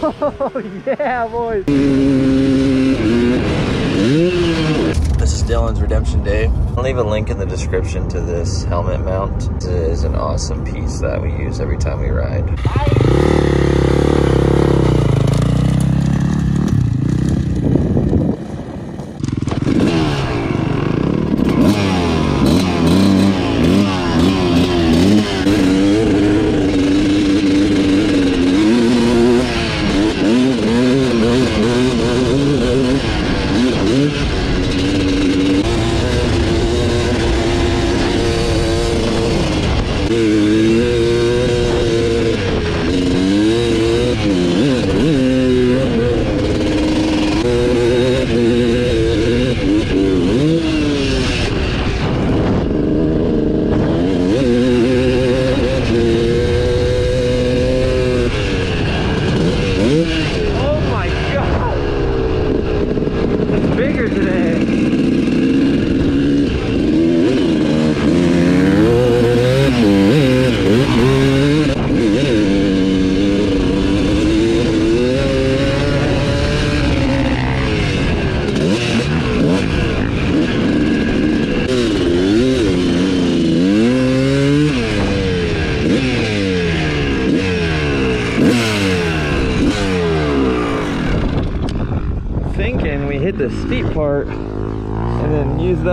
Oh, yeah, boys. This is Dylan's Redemption Day. I'll leave a link in the description to this helmet mount. This is an awesome piece that we use every time we ride. Oh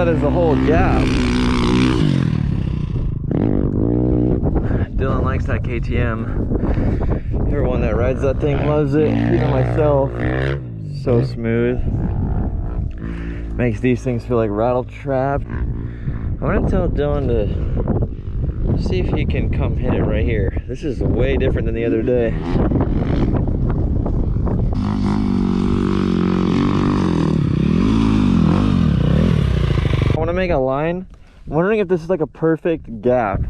that as a whole gap. Dylan likes that KTM. Everyone that rides that thing loves it, even myself. So smooth. Makes these things feel like rattle trapped. I'm gonna tell Dylan to see if he can come hit it right here. This is way different than the other day. I want to make a line. I'm wondering if this is like a perfect gap.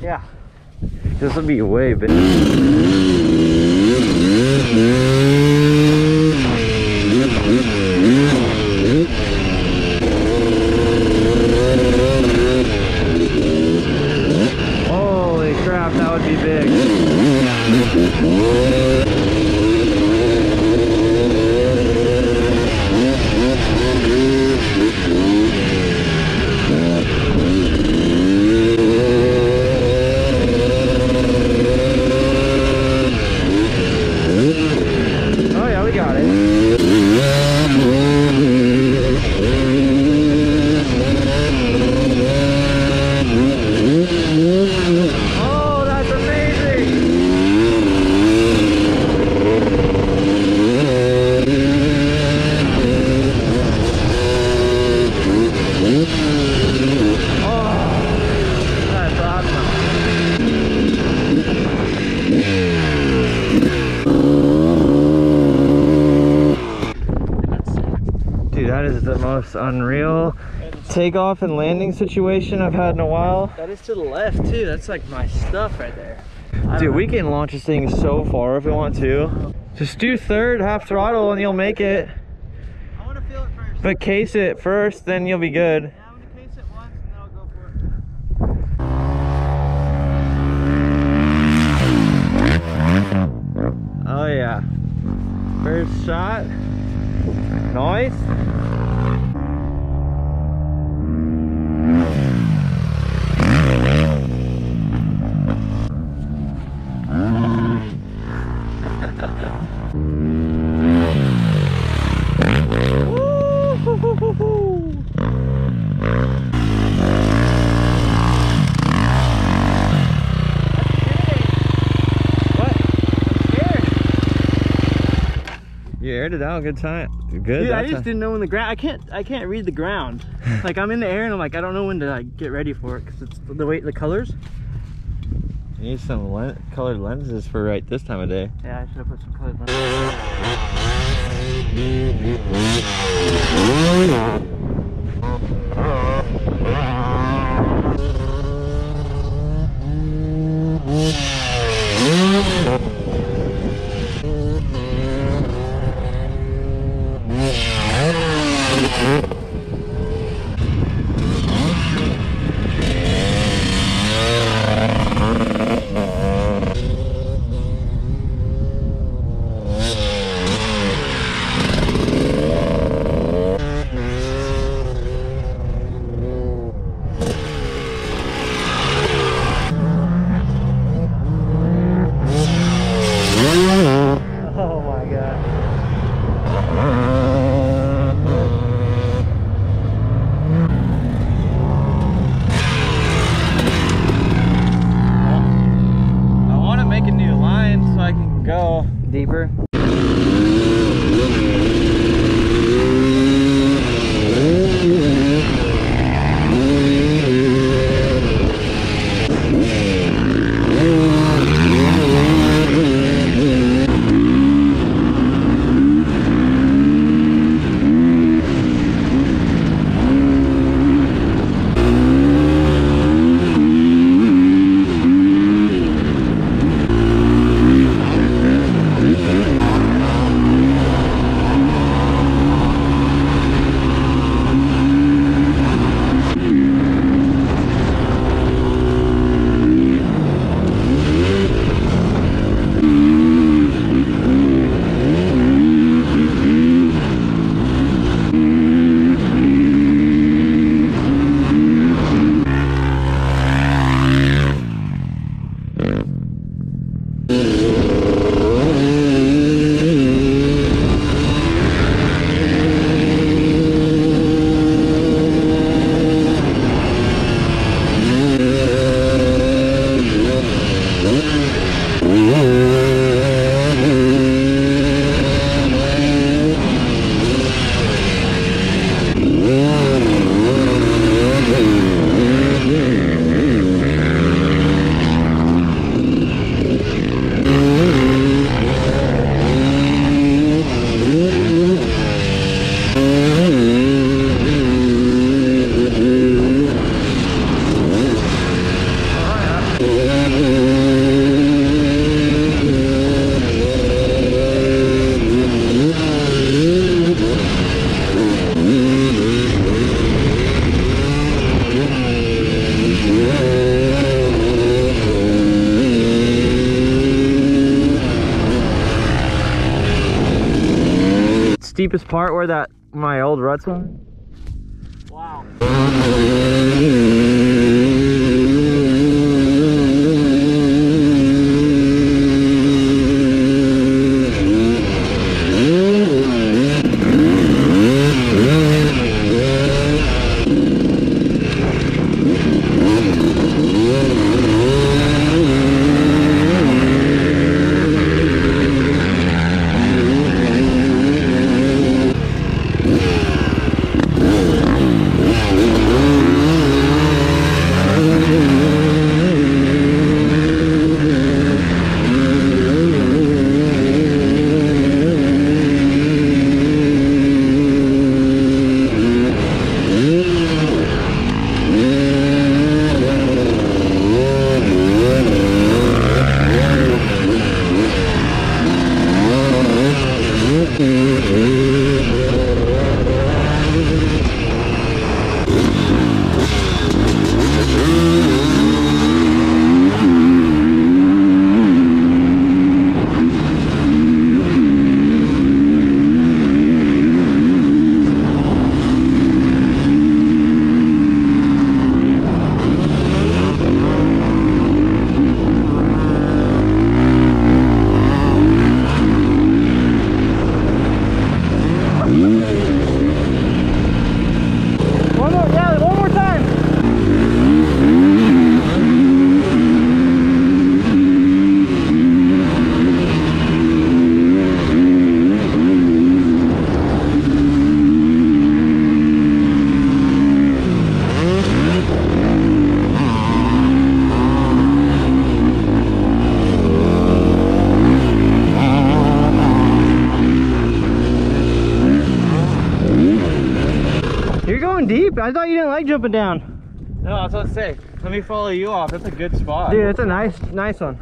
Yeah. This would be way big. Holy crap, that would be big. Oh yeah, we got it. Oh, that's amazing! Oh, that's awesome. Dude, that is the most unreal takeoff and landing situation I've had in a while. That is to the left too. That's like my stuff right there. Dude, don't we can launch this thing so far if we want to. Just do third, half throttle, and you'll make it. I want to feel it first. But case it first, then you'll be good. Yeah, I'm case it once and then I'll go for it. Oh yeah. First shot. Nice. What? You aired it out. Good time. Good. Dude, I just time. didn't know when the ground. I can't. I can't read the ground. like I'm in the air and I'm like I don't know when to like get ready for it because it's the way the colors. You need some len- colored lenses for right this time of day. Yeah, I should have put some colors. on. my old ruts One jumping down. No, I was gonna say, let me follow you off. That's a good spot. Dude, it's a nice, nice one.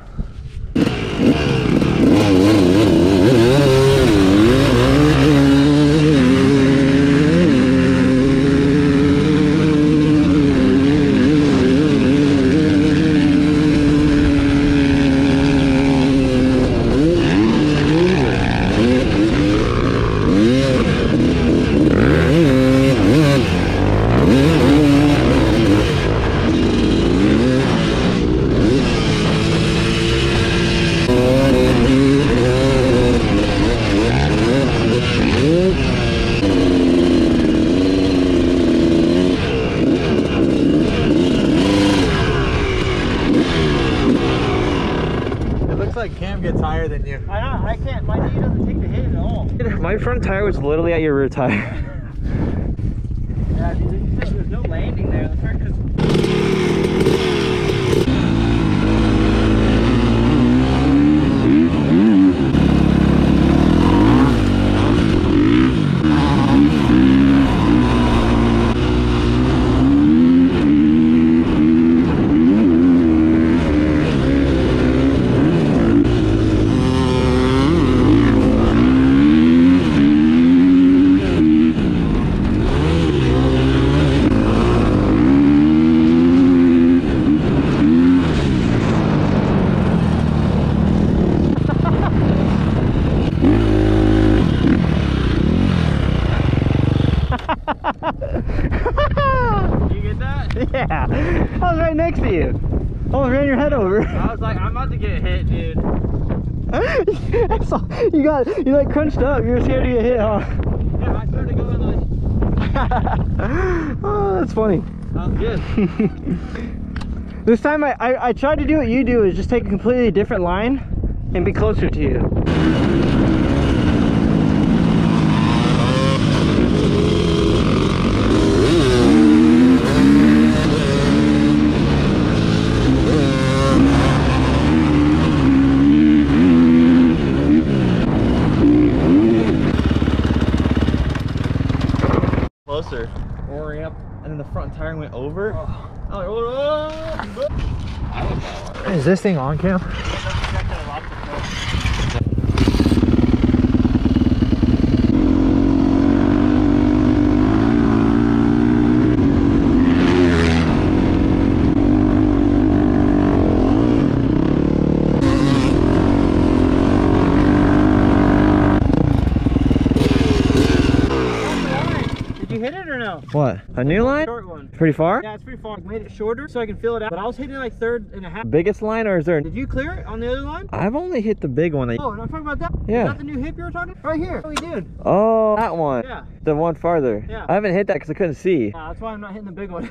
My front tire was literally at your rear tire. Yeah, there's, no landing there. The you get that? yeah. I was right next to you. Almost ran your head over. I was like, I'm about to get hit, dude. You got, you like crunched up. You were scared to get hit, huh? Yeah, I started going like, oh, that's funny. was good. This time I, I, I tried to do what you do is just take a completely different line and be closer to you. Closer. Roaring up, and then the front tire went over. I'm like, "Oh, oh." Is this thing on, Cam? Did you hit it or no? What? A new line? Short one. Pretty far? Yeah, it's pretty far. I Made it shorter so I can fill it out. But I was hitting like third and a half. Biggest line or is there? Did you clear it on the other line? I've only hit the big one. Oh, and I'm talking about that. Yeah. Is that the new hip you were talking? Right here. Oh, we did. oh, that one. Yeah. The one farther. Yeah. I haven't hit that because I couldn't see. Uh, that's why I'm not hitting the big one.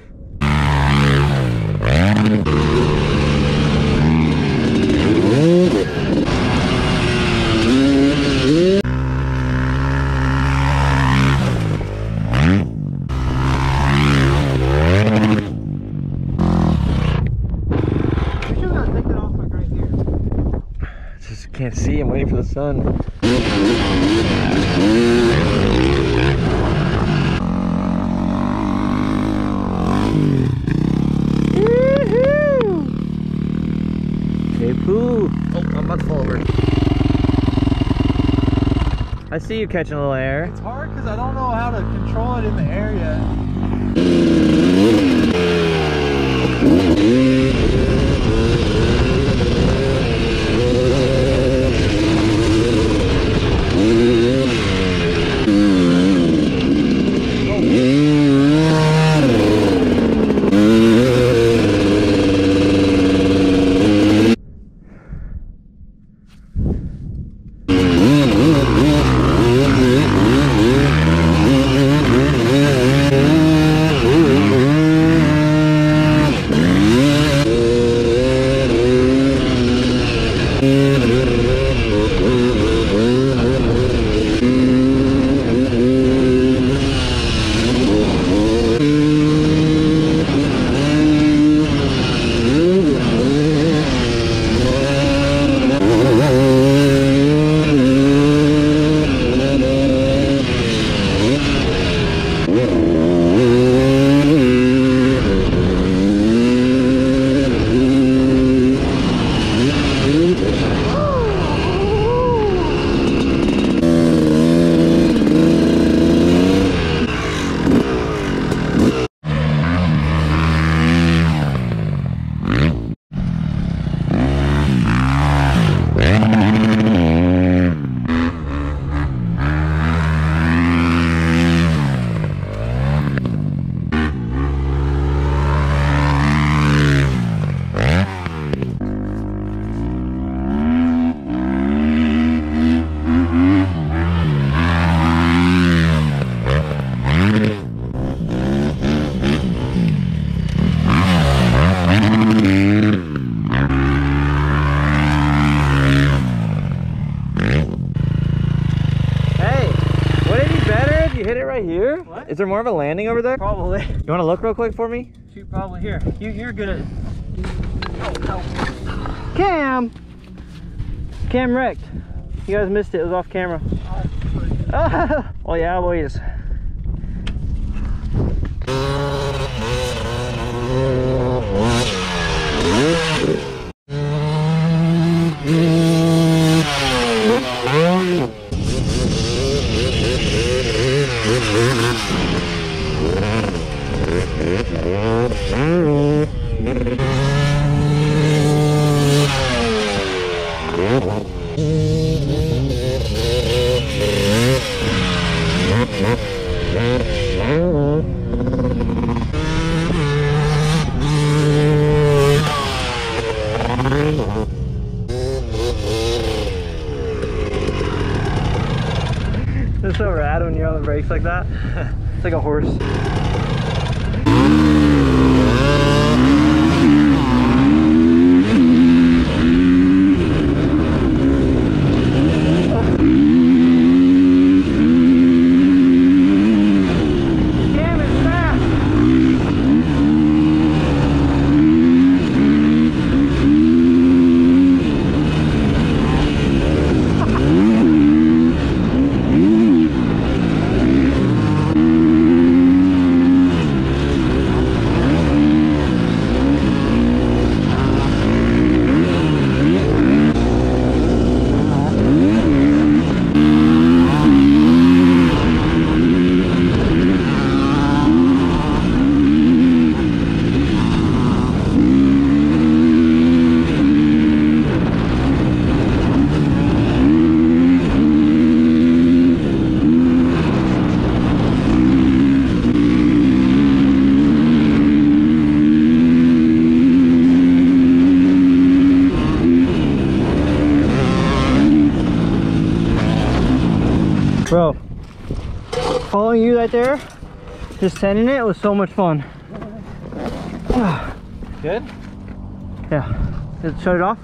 We should have taken off like right here. Just can't see. I'm waiting for the sun. Hey, poo. Oh, I'm about to fall over. I see you catching a little air. It's hard because I don't know how to control it in the air yet. Is there more of a landing over there? Probably. You want to look real quick for me? Shoot, probably here. You, you're good at. Cam. Cam wrecked. You guys missed it. It was off camera. oh yeah, boys. So rad when you're on the brakes like that. It's like a horse. Cam is fast. Bro, following you right there, just sending it was so much fun. Good. Yeah. Just shut it off?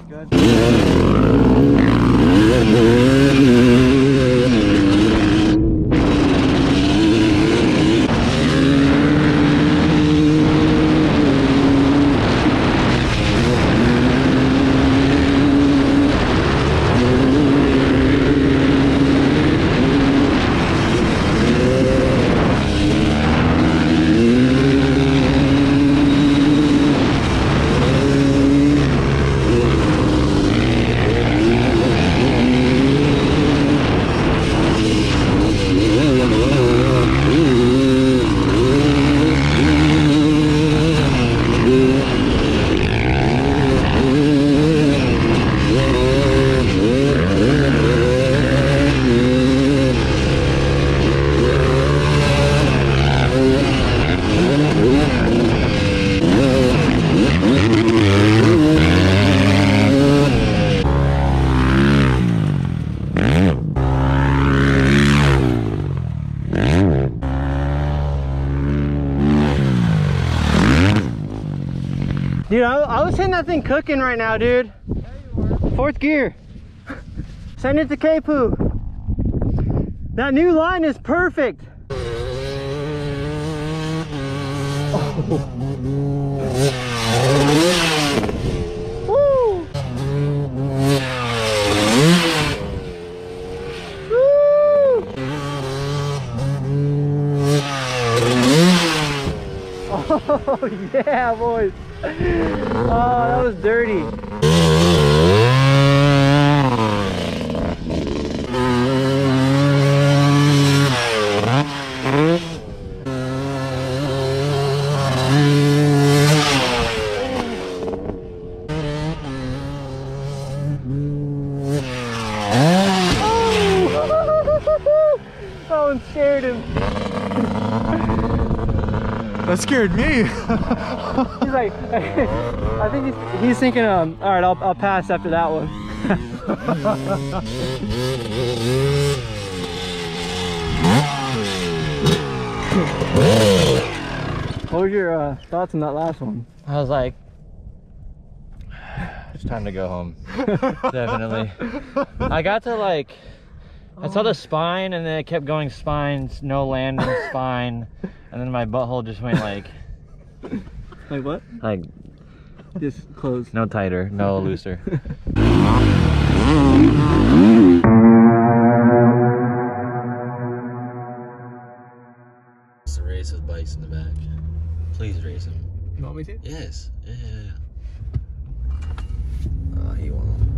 Dude, I, I was hitting that thing cooking right now, dude. Fourth gear. Send it to K-Poo. That new line is perfect. Oh yeah, boys. Oh, that was dirty. that one scared him. That scared me. He's like, I think he's, he's thinking, um, all right, I'll, I'll pass after that one. what was your uh, thoughts on that last one? I was like, it's time to go home. Definitely. I got to like I saw the oh. spine and then it kept going spine, no landing, spine, and then my butthole just went like Like what? like Just close. no tighter, no looser. It's a race with bikes in the back. Please race him. You want me to? Yes. Yeah. yeah, yeah. Oh, he won't.